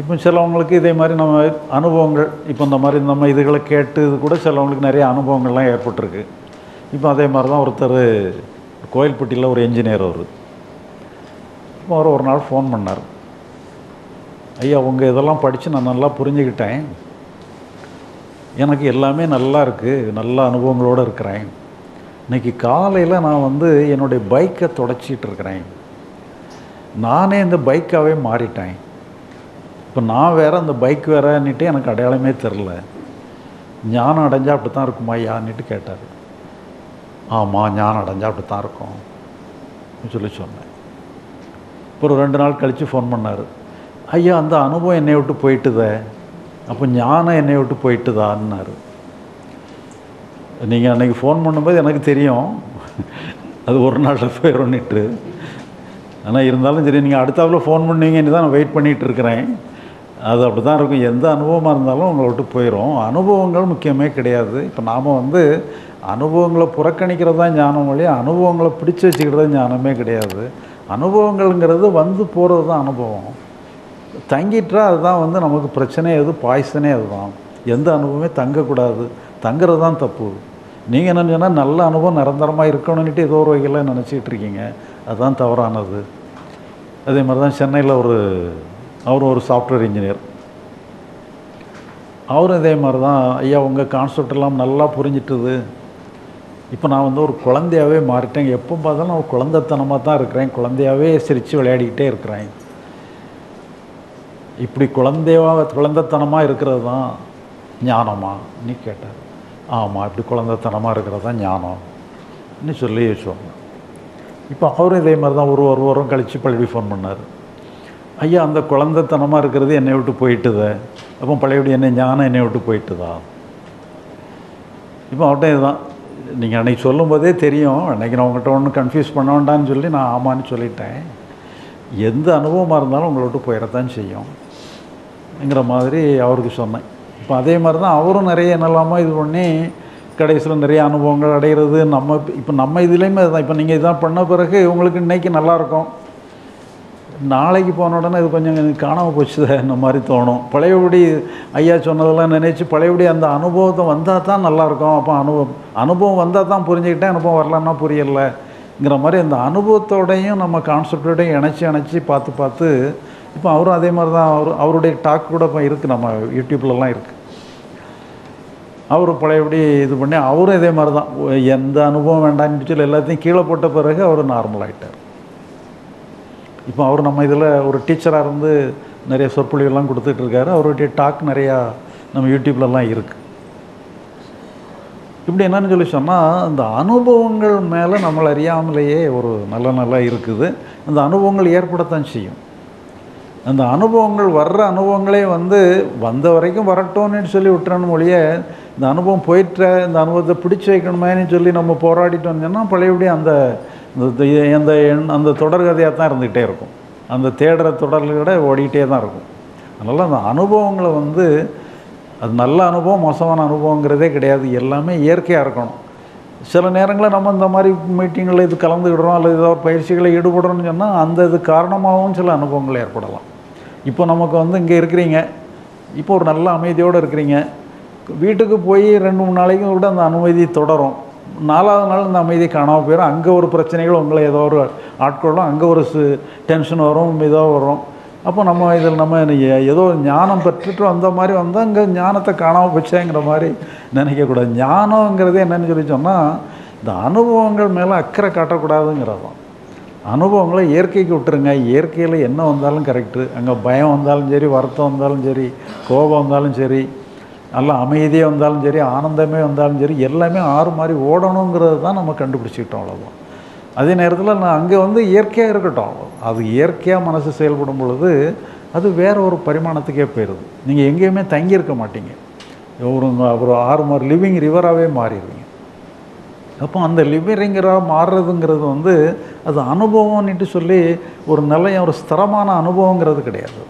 இப்போ சிலவங்களுக்கு இதே மாதிரி நம்ம அனுபவங்கள் இப்போ இந்த மாதிரி நம்ம இதுகளை கேட்டு இது கூட சிலவங்களுக்கு நிறைய அனுபவங்கள்லாம் ஏற்பட்டிருக்கு. இப்போ அதே மாதிரி தான் ஒருத்தர் கோயில்பட்டியில் ஒரு என்ஜினியர் அவர். இப்போ அவர் ஒரு நாள் ஃபோன் பண்ணார். ஐயா உங்கள் இதெல்லாம் படித்து நான் நல்லா புரிஞ்சுக்கிட்டேன். எனக்கு எல்லாமே நல்லா இருக்குது நல்ல அனுபவங்களோடு இருக்கிறேன். இன்றைக்கி காலையில் நான் வந்து என்னுடைய பைக்கை தொடச்சிட்டு இருக்கிறேன். நானே இந்த பைக்காகவே மாறிட்டேன். இப்போ நான் வேறு அந்த பைக் வேறன்னுட்டு எனக்கு அடையாளமே தெரில. ஞானம் அடைஞ்சால் அப்படி தான் இருக்குமா ஐயான்னுட்டு கேட்டார். ஆமாம் ஞானம் அடைஞ்சால் அப்படி தான் இருக்கும் சொல்லி சொன்னேன். இப்போ ஒரு ரெண்டு நாள் கழித்து ஃபோன் பண்ணார். ஐயா அந்த அனுபவம் என்னை விட்டு போயிட்டுதே. அப்போ ஞானம் என்னை விட்டு போயிட்டுதான்னாரு. நீங்கள் அன்றைக்கி ஃபோன் பண்ணும்போது எனக்கு தெரியும். அது ஒரு நாளில் போயிடும்னுட்டு. ஆனால் இருந்தாலும் சரி நீங்கள் அடுத்தாப்புல ஃபோன் பண்ணுவீங்கன்னு தான் நான் வெயிட் பண்ணிகிட்டு இருக்கிறேன். அது அப்படி தான் இருக்கும். எந்த அனுபவமாக இருந்தாலும் உங்களை விட்டு போயிடும் அனுபவங்கள் முக்கியமே கிடையாது. இப்போ நாம் வந்து அனுபவங்களை புறக்கணிக்கிறது தான் ஞானம் வழி அனுபவங்களை பிடிச்சி வச்சுக்கிறது ஞானமே கிடையாது. அனுபவங்கள்ங்கிறது வந்து போகிறது தான் அனுபவம். தங்கிட்டா அதுதான் வந்து நமக்கு பிரச்சனையே அது பாய்சனே அதுதான். எந்த அனுபவமே தங்கக்கூடாது. தங்குறது தான் தப்பு. நீங்கள் என்ன நல்ல அனுபவம் நிரந்தரமாக இருக்கணும்னுட்டு ஏதோ ஒரு வகையில் நினச்சிக்கிட்டு இருக்கீங்க. அதுதான் தவறானது. அதே மாதிரி தான் சென்னையில் ஒரு அவர் ஒரு சாஃப்ட்வேர் இன்ஜினியர் அவரும் இதே மாதிரி தான் ஐயா உங்கள் கான்செப்ட் எல்லாம் நல்லா புரிஞ்சிட்டுது. இப்போ நான் வந்து ஒரு குழந்தையாகவே மாறிட்டேன். எப்போ பார்த்தாலும் நான் குழந்தைத்தனமாக தான் இருக்கிறேன். குழந்தையாகவே சிரித்து விளையாடிக்கிட்டே இருக்கிறேன். இப்படி குழந்தையாக குழந்தைத்தனமாக இருக்கிறது தான் ஞானமா? நீ கேட்டார். ஆமாம் இப்படி குழந்தைத்தனமாக இருக்கிறது தான் ஞானம் சொல்லி சொன்னேன் இப்போ அவரும் இதே மாதிரி தான் ஒரு ஒரு வாரம் கழித்து பள்ளி ஃபோன் பண்ணார். ஐயா அந்த குழந்தைத்தனமாக இருக்கிறது என்னை விட்டு போயிட்டுது. அப்போ பழையபடி என்ன ஞானம் என்னை விட்டு போயிட்டுதா? இப்போ அவட்டும் இதுதான். நீங்கள் அன்றைக்கி சொல்லும்போதே தெரியும். அன்றைக்கி நான் உங்கள்கிட்ட ஒன்றும் கன்ஃபியூஸ் பண்ண வேண்டாம்னு சொல்லி நான் ஆமான்னு சொல்லிட்டேன். எந்த அனுபவமாக இருந்தாலும் உங்களை விட்டு போயிடத்தான் செய்யும்ங்கிற மாதிரி அவருக்கு சொன்னேன். இப்போ அதே மாதிரி தான் அவரும் நிறைய என்னெல்லாமோ இது பண்ணி கடைசியில் நிறைய அனுபவங்கள் அடைகிறது நம்ம இப்போ நம்ம இதுலேயுமே அதுதான். இப்போ நீங்கள் இதான் பண்ண பிறகு உங்களுக்கு இன்றைக்கி நல்லாயிருக்கும் நாளைக்கு போன உடனே இது கொஞ்சம் எனக்கு காணாமல் போச்சுதே இந்த மாதிரி தோணும். பழையபடி ஐயா சொன்னதெல்லாம் நினச்சி பழையபடி அந்த அனுபவத்தை வந்தால் தான் நல்லாயிருக்கும். அப்போ அனுபவம் அனுபவம் வந்தால் தான் புரிஞ்சுக்கிட்டேன் அனுபவம் வரலன்னா புரியலைங்கிற மாதிரி அந்த அனுபவத்தோடையும் நம்ம கான்செப்டோடையும் இணைச்சி இணைச்சி பார்த்து பார்த்து இப்போ அவரும் அதே மாதிரி தான் அவர் அவருடைய டாக் கூட இப்போ இருக்குது நம்ம யூடியூப்லலாம் இருக்குது அவர் பழையபடி இது பண்ணி அவரும் இதே மாதிரி தான். எந்த அனுபவம் வேண்டாம்னு சொல்லி எல்லாத்தையும் கீழே போட்ட பிறகு அவர் நார்மல் ஆகிட்டார் இப்போ அவர் நம்ம இதில் ஒரு டீச்சராக இருந்து நிறைய சொற்பொழிவெல்லாம் கொடுத்துட்ருக்காரு. அவருடைய டாக் நிறையா நம்ம யூடியூப்லலாம் இருக்குது இப்படி என்னன்னு சொல்லி சொன்னால் அந்த அனுபவங்கள் மேலே நம்மளை அறியாமலேயே ஒரு நல்ல நல்லா இருக்குது. அந்த அனுபவங்கள் ஏற்படத்தான் செய்யும். அந்த அனுபவங்கள் வர்ற அனுபவங்களே வந்து வந்த வரைக்கும் வரட்டோன்னு சொல்லி விட்டுறணும் மொழியே இந்த அனுபவம் போயிட்ட இந்த அனுபவத்தை பிடிச்சி வைக்கணுமேனு சொல்லி நம்ம போராடிட்டு வந்தோம்னா பழையபடி அந்த அந்த அந்த தொடர்கதையாக தான் இருந்துகிட்டே இருக்கும். அந்த தேடுற தொடர்களோட ஓடிக்கிட்டே தான் இருக்கும். அதனால் அந்த அனுபவங்களை வந்து அது நல்ல அனுபவம் மோசமான அனுபவங்கிறதே கிடையாது. எல்லாமே இயற்கையாக இருக்கணும். சில நேரங்களில் நம்ம இந்த மாதிரி மீட்டிங்கில் இது கலந்துக்கிடுறோம் அல்லது ஏதோ பயிற்சிகளை ஈடுபடுறோம்னு சொன்னால் அந்த இது காரணமாகவும் சில அனுபவங்கள் ஏற்படலாம். இப்போ நமக்கு வந்து இங்கே இருக்கிறீங்க. இப்போ ஒரு நல்ல அமைதியோடு இருக்கிறீங்க. வீட்டுக்கு போய் ரெண்டு மூணு நாளைக்கு கூட அந்த அனுமதி தொடரும். நாலாவது நாள் இந்த அமைதி காணாமல் போயிடும் அங்கே ஒரு பிரச்சனைகள் உங்களை ஏதோ ஒரு ஆட்கொள்ளும். அங்கே ஒரு டென்ஷன் வரும் ஏதோ வரும். அப்போ நம்ம இதில் நம்ம ஏதோ ஞானம் பெற்றுட்டு வந்த மாதிரி வந்தால் அங்கே ஞானத்தை காணாமல் போச்சேங்கிற மாதிரி நினைக்கக்கூடாது ஞானங்கிறது என்னென்னு சொல்லி சொன்னால் இந்த அனுபவங்கள் மேலே அக்கறை காட்டக்கூடாதுங்கிறது தான் அனுபவங்களை இயற்கைக்கு விட்டுருங்க. இயற்கையில் என்ன வந்தாலும் கரெக்டு அங்கே பயம் வந்தாலும் சரி வருத்தம் வந்தாலும் சரி கோபம் வந்தாலும் சரி நல்லா அமைதியாக வந்தாலும் சரி ஆனந்தமே வந்தாலும் சரி எல்லாமே ஆறு மாதிரி ஓடணுங்கிறது தான் நம்ம கண்டுபிடிச்சிக்கிட்டோம் அவ்வளோதான் அதே நேரத்தில் நான் அங்கே வந்து இயற்கையாக இருக்கட்டும். அது இயற்கையாக மனசு செயல்படும் பொழுது அது வேறு ஒரு பரிமாணத்துக்கே போயிடுது நீங்கள் எங்கேயுமே தங்கியிருக்க மாட்டீங்க. ஒரு ஒரு ஆறு மாதிரி லிவிங் ரிவராகவே மாறிடுவீங்க. அப்போ அந்த லிவரிங்கராக மாறுறதுங்கிறது வந்து அது அனுபவம்னுட்டு சொல்லி ஒரு நிலையம் ஒரு ஸ்திரமான அனுபவங்கிறது கிடையாது.